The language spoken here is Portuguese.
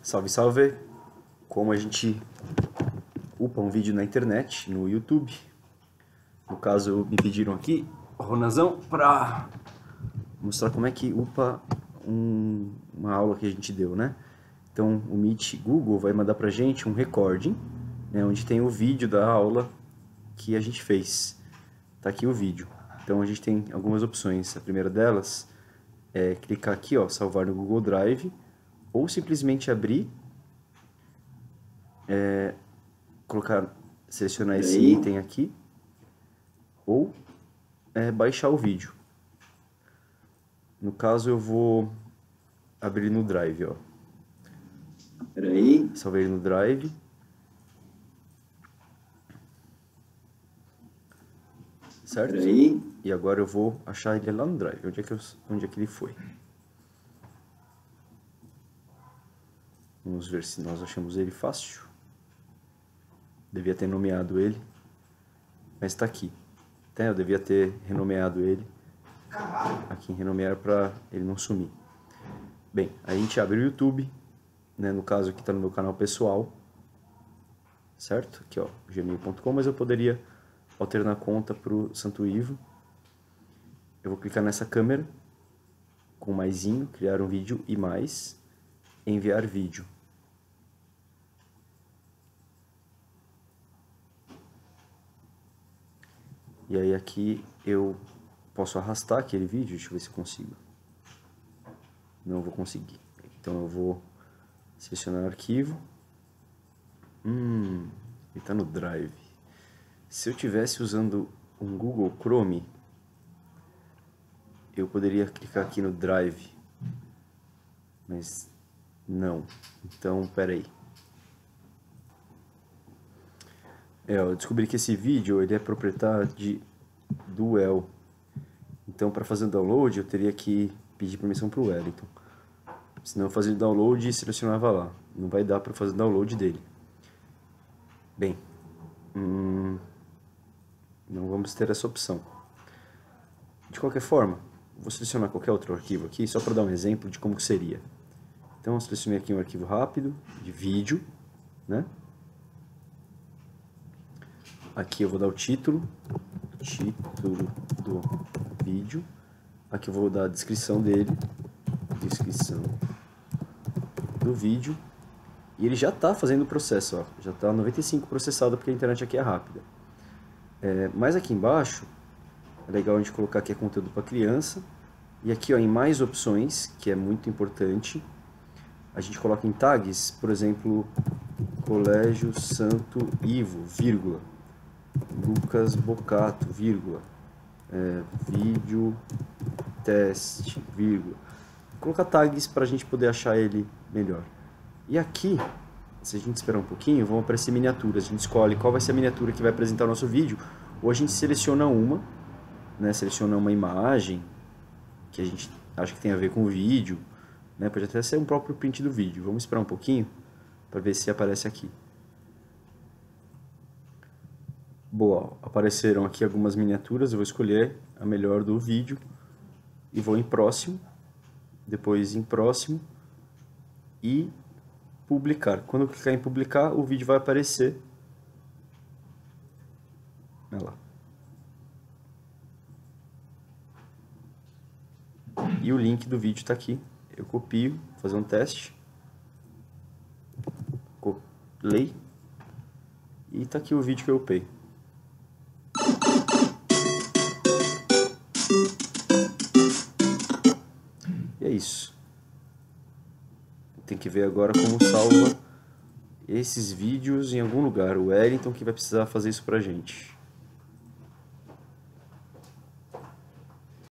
Salve, salve! Como a gente upa um vídeo na internet, no YouTube. No caso, me pediram aqui, Ronazão, para mostrar como é que upa um, uma aula que a gente deu, né? Então, o Meet Google vai mandar pra gente um recording, né, onde tem o vídeo da aula que a gente fez. Tá aqui o vídeo. Então, a gente tem algumas opções. A primeira delas é clicar aqui, ó, salvar no Google Drive, ou simplesmente abrir, é, colocar, selecionar esse item aqui, ou é, baixar o vídeo. No caso, eu vou abrir no Drive, ó. Peraí. Salvei ele no Drive. Certo? Peraí. E agora eu vou achar ele lá no Drive. Onde é que, eu, onde é que ele foi? Vamos ver se nós achamos ele fácil. Devia ter nomeado ele. Mas está aqui. Até eu devia ter renomeado ele. Aqui em renomear para ele não sumir. Bem, aí a gente abre o YouTube. Né, no caso aqui está no meu canal pessoal. Certo? Aqui ó, gmail.com. Mas eu poderia alternar a conta para o Santo Ivo. Eu vou clicar nessa câmera com maisinho, criar um vídeo e mais, enviar vídeo. E aí aqui eu posso arrastar aquele vídeo, deixa eu ver se consigo. Não vou conseguir. Então eu vou selecionar arquivo. Hum, ele está no Drive. Se eu tivesse usando um Google Chrome, eu poderia clicar aqui no Drive, mas não. Então, peraí. É, eu descobri que esse vídeo ele é proprietário de Duel. Então, para fazer o download, eu teria que pedir permissão para o Wellington. Senão, eu fazia o download e selecionava lá. Não vai dar para fazer o download dele. Bem, hum, não vamos ter essa opção. De qualquer forma, vou selecionar qualquer outro arquivo aqui, só para dar um exemplo de como seria. Então, eu selecionei aqui um arquivo rápido, de vídeo, né? Aqui eu vou dar o título, título do vídeo. Aqui eu vou dar a descrição dele, descrição do vídeo. E ele já está fazendo o processo, ó. já está 95 processado porque a internet aqui é rápida. É, mas aqui embaixo, é legal a gente colocar aqui é conteúdo para criança. E aqui ó, em mais opções, que é muito importante, a gente coloca em tags, por exemplo, Colégio Santo Ivo, vírgula, Lucas Bocato, vírgula, é, vídeo teste, vírgula. Colocar tags para a gente poder achar ele melhor. E aqui, se a gente esperar um pouquinho, vão aparecer miniaturas. A gente escolhe qual vai ser a miniatura que vai apresentar o nosso vídeo, ou a gente seleciona uma, né, seleciona uma imagem que a gente acha que tem a ver com o vídeo, né, pode até ser um próprio print do vídeo. Vamos esperar um pouquinho para ver se aparece aqui. Boa, apareceram aqui algumas miniaturas, eu vou escolher a melhor do vídeo e vou em próximo, depois em próximo e publicar. Quando eu clicar em publicar, o vídeo vai aparecer. Olha lá. E o link do vídeo está aqui. Eu copio, vou fazer um teste. Colei. E está aqui o vídeo que eu upei. E é isso. Tem que ver agora como salva esses vídeos em algum lugar. O Wellington que vai precisar fazer isso pra gente.